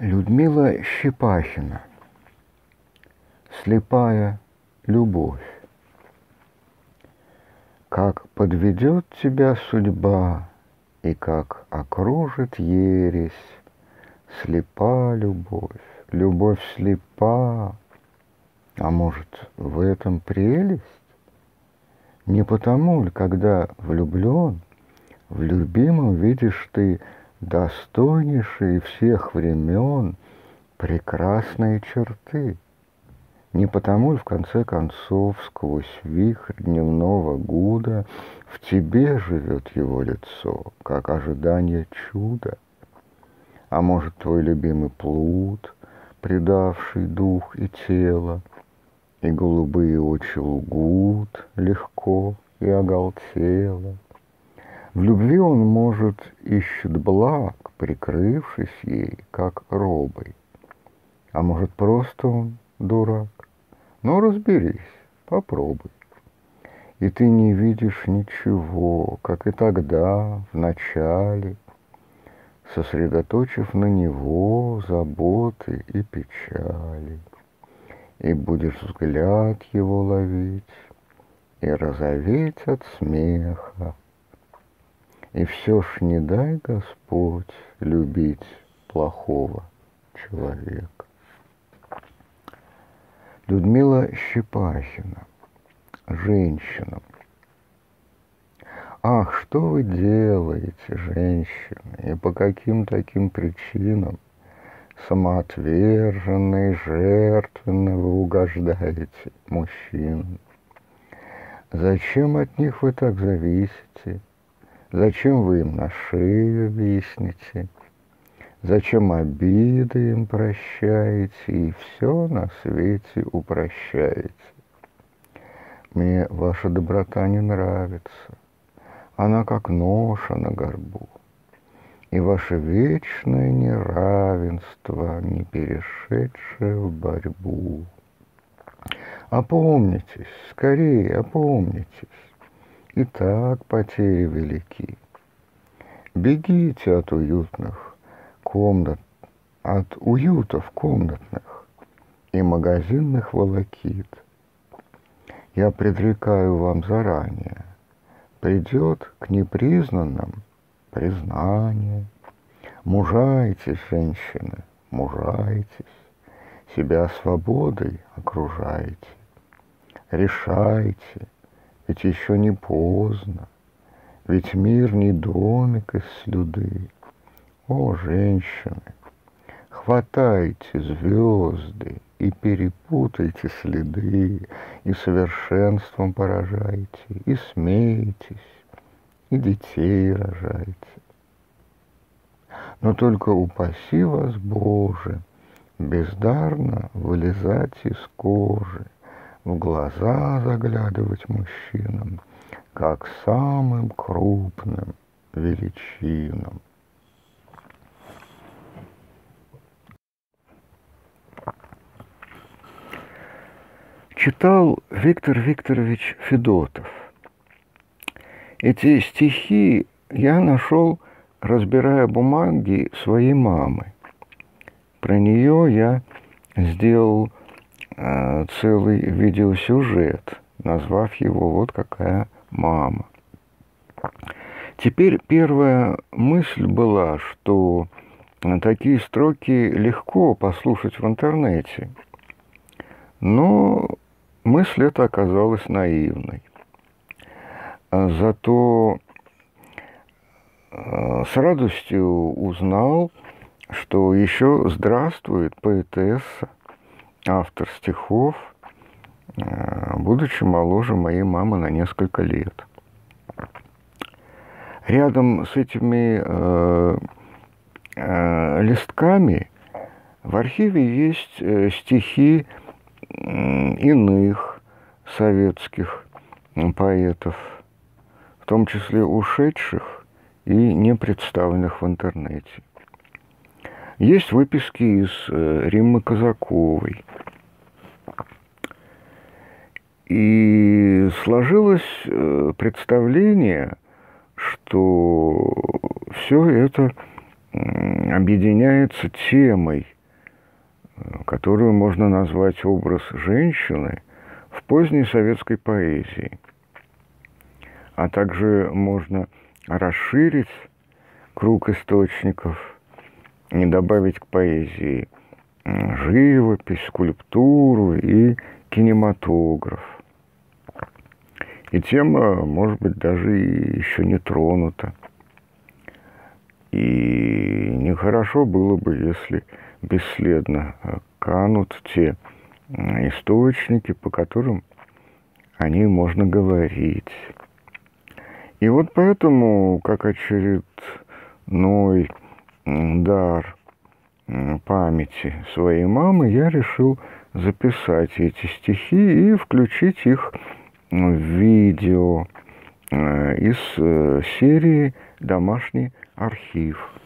Людмила Щепахина. Слепая любовь. Как подведет тебя судьба, И как окружит ересь, Слепа любовь, любовь слепа. А может, в этом прелесть? Не потому ли, когда влюблен, В любимом видишь ты достойнейшие всех времен прекрасные черты. Не потому ли, в конце концов, сквозь вихрь дневного гуда в тебе живет его лицо, как ожидание чуда? А может, твой любимый плут, предавший дух и тело, и голубые очи лгут легко и оголтело? В любви он, может, ищет благ, прикрывшись ей, как робой. А может, просто он дурак? Ну, разберись, попробуй. И ты не видишь ничего, как и тогда, в начале, сосредоточив на него заботы и печали. И будешь взгляд его ловить и розоветь от смеха, и все ж не дай Господь любить плохого человека. Людмила Щепахина, женщина. Ах, что вы делаете, женщины, и по каким таким причинам самоотверженно и жертвенно вы угождаете мужчинам? Зачем от них вы так зависите? Зачем вы им на шею виснете? Зачем обиды им прощаете и все на свете упрощаете? Мне ваша доброта не нравится. Она как ноша на горбу. И ваше вечное неравенство, не перешедшее в борьбу. Опомнитесь, скорее опомнитесь. И так потери велики. Бегите от уютных комнат, от уютов комнатных и магазинных волокит. Я предрекаю вам заранее, придет к непризнанным признание. Мужайтесь, женщины, мужайтесь, себя свободой окружайте, решайте – ведь еще не поздно, ведь мир не домик из слюды. О, женщины, хватайте звезды и перепутайте следы, и совершенством поражайте, и смейтесь, и детей рожайте. Но только упаси вас, Боже, бездарно вылезать из кожи, в глаза заглядывать мужчинам, как самым крупным величинам. Читал Виктор Викторович Федотов. Эти стихи я нашел, разбирая бумаги своей мамы. Про нее я сделал целый видеосюжет, назвав его «Вот какая мама». Теперь первая мысль была, что такие строки легко послушать в интернете. Но мысль эта оказалась наивной. Зато э, с радостью узнал, что еще здравствует поэтесса автор стихов, э, будучи моложе моей мамы на несколько лет. Рядом с этими э, э, листками в архиве есть э, стихи иных советских поэтов, в том числе ушедших и не представленных в интернете. Есть выписки из э, Риммы Казаковой. И сложилось э, представление, что все это объединяется темой, которую можно назвать образ женщины в поздней советской поэзии. А также можно расширить круг источников и добавить к поэзии живопись, скульптуру и кинематограф. И тема, может быть, даже еще не тронута. И нехорошо было бы, если бесследно канут те источники, по которым о ней можно говорить. И вот поэтому, как очередной дар памяти своей мамы, я решил записать эти стихи и включить их в видео э, из э, серии «Домашний архив».